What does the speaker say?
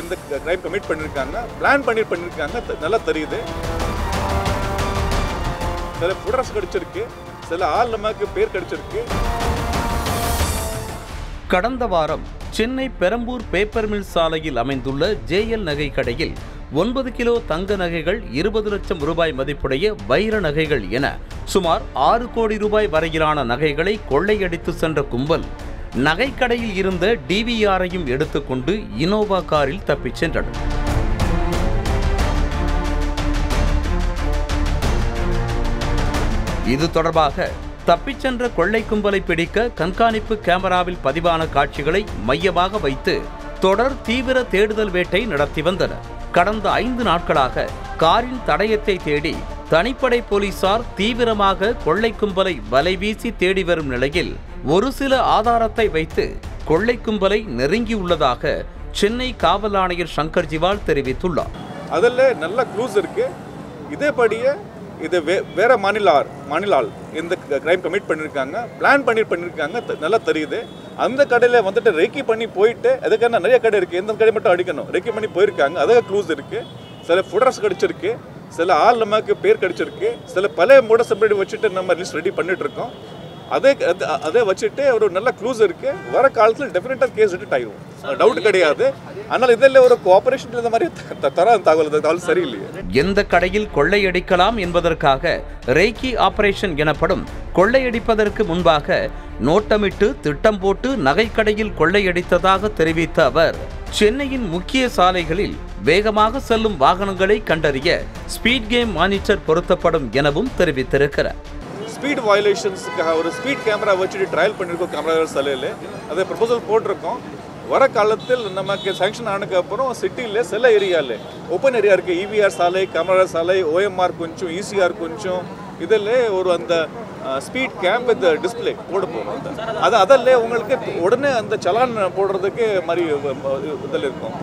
இந்த crime commit பண்ணியிருக்காங்க plan பண்ணி பண்ணியிருக்காங்க நல்லா தெரியுது. சில ஃபுட்ரஸ் கிடைச்சிருக்கு சில ஆள் நமக்கு பேர் கிடைச்சிருக்கு. கடந்த வாரம் சென்னை பெரம்பூர் பேப்பர் மில் சாலையில் அமைந்துள்ள ஜேஎல் நகை கடையில் ஒன்பது கிலோ தங்க நகைகள் இருபது லட்சம் ரூபாய் மதிப்புடைய வைர நகைகள் என சுமார் ஆறு கோடி ரூபாய் வரையிலான நகைகளை கொள்ளையடித்து சென்ற கும்பல் நகைக்கடையில் இருந்த டிவிஆரையும் எடுத்துக்கொண்டு இனோவா காரில் தப்பிச் சென்றனர். இது தொடர்பாக தப்பிச் சென்ற கொள்ளை கும்பலை பிடிக்க கண்காணிப்பு கேமராவில் பதிவான காட்சிகளை மையமாக வைத்து தொடர் தீவிர தேடுதல் வேட்டை நடத்தி வந்தனர். கடந்த ஐந்து நாட்களாக காரின் தடயத்தை தேடி தனிப்படை போலீசார் தீவிரமாக கொள்ளை கும்பலை வலைவீசி தேடி வரும் நிலையில் ஒரு சில ஆதாரத்தை வைத்து கொள்ளை கும்பலை நெருங்கியுள்ளதாக சென்னை காவல் ஆணையர் சங்கர் ஜிவால் தெரிவித்துள்ளார். அதில் நல்ல க்ளூஸ் இருக்கு. இதேபடியே இது வே வேற மாநில ஆள் மாநில ஆள் இந்த கிரைம் கமிட் பண்ணியிருக்காங்க பிளான் பண்ணி பண்ணியிருக்காங்க தெ- நல்லா தெரியுது. அந்த கடையில் வந்துட்டு ரெக்கி பண்ணி போயிட்டு அதுக்கான நிறைய கடை இருக்குது எந்த கடை மட்டும் அடிக்கணும். ரெக்கி பண்ணி போயிருக்காங்க. அதுக்கு க்ளூஸ் இருக்குது சில ஃபுடர்ஸ் கிடச்சிருக்கு. சில ஆள் நமக்கு பேர் கிடைச்சிருக்கு. சில பழைய மூட செப்பரேட் வச்சுட்டு நம்ம லிஸ்ட் ரெடி பண்ணிட்டு இருக்கோம். அதே அது- வச்சுட்டு ஒரு நல்ல க்ளூஸ் இருக்கு. வர காலத்தில் டெஃபினட்டாக கேஸ் ரிட்டு ஆயிடும் டவுட் கிடையாது. ஆனால் இதில் ஒரு கோஆபரேஷன் இந்த மாதிரி தர தகவல் தகவல் சரியில்லையே. எந்த கடையில் கொள்ளையடிக்கலாம் என்பதற்காக ரேக்கி ஆபரேஷன் எனப்படும் கொள்ளையடிப்பதற்கு முன்பாக நோட்டமிட்டு திட்டம் போட்டு நகைக்கடையில் கொள்ளையடித்ததாக தெரிவித்த அவர் சென்னையின் முக்கிய சாலைகளில் வேகமாக செல்லும் வாகனங்களை கண்டறிய ஸ்பீட் கேம் மானிட்டர் பொருத்தப்படும் எனவும் தெரிவித்திருக்கிறார். ஸ்பீட் வயலேஷன்ஸுக்காக ஒரு ஸ்பீட் கேமரா வச்சுட்டு ட்ரையல் பண்ணியிருக்கோம் கேமரா சிலையில். அதை ப்ரப்போசல் போட்டிருக்கோம். வர காலத்தில் நமக்கு சேங்ஷன் ஆனதுக்கப்புறம் சிட்டியில் சில ஏரியாவில் ஓப்பன் ஏரியா இருக்குது இவிஆர் சாலை கேமரா சாலை ஓஎம்ஆர் கொஞ்சம் இசிஆர் கொஞ்சம். இதில் ஒரு அந்த ஸ்பீட் கேம் வித் டிஸ்பிளே போட போகணும் அந்த அது அதில் உங்களுக்கு உடனே அந்த சலான் போடுறதுக்கு மாதிரி இதில் இருக்கும்.